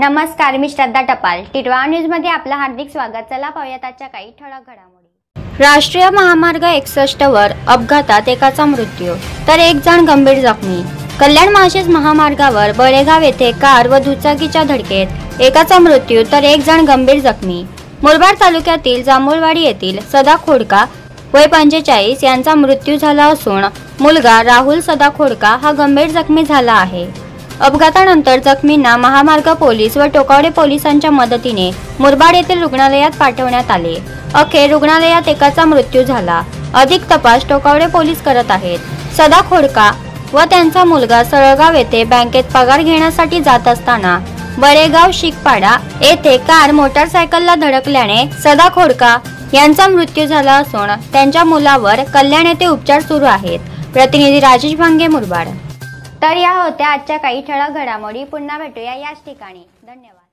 नमस्कार मी श्रद्धा टपाल. टिटवा न्यूजमध्ये आपलं हार्दिक स्वागत. चला पाहूयात आजच्या काही ठळक घडामोडी. राष्ट्रीय महामार्ग एकसष्ट वर अपघातात एकाचा मृत्यू तर एक जण गंभीर जखमी. कल्याण महाशेज महामार्गावर बळेगाव येथे कार व दुचाकीच्या धडकेत एकाचा मृत्यू तर एक जण गंभीर जखमी. मुरबाड तालुक्यातील जांभूळवाडी येथील सदा खोडका वय पंचेचाळीस यांचा मृत्यू झाला असून मुलगा राहुल सदा खोडका हा गंभीर जखमी झाला आहे. अपघातानंतर जखमींना महामार्ग पोलीस व टोकावडे पोलिसांच्या मदतीने मुरबाड येथील रुग्णालयात पाठवण्यात आले. अखेर रुग्णालयात एकाचा मृत्यू झाला. अधिक तपास टोकावडे पोलीस करत आहेत. सदा खोडका व त्यांचा मुलगा सळगाव येथे बँकेत पगार घेण्यासाठी जात असताना बरेगाव शिकपाडा येथे कार मोटारसायकलला धडकल्याने सदा खोडका यांचा मृत्यू झाला असून त्यांच्या मुलावर कल्याण येथे उपचार सुरू आहेत. प्रतिनिधी राजेश भांगे मुरबाड. तर या होत्या आजच्या काही ठळक घडामोडी. पुन्हा भेटूया याच ठिकाणी. धन्यवाद.